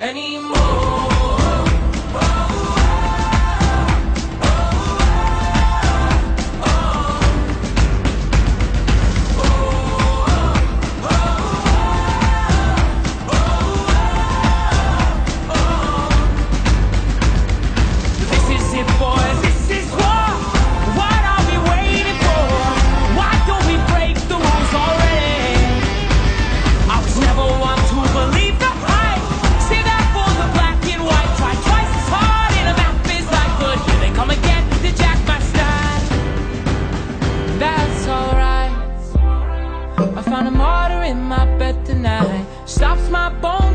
anymore. tonight. Stops my bones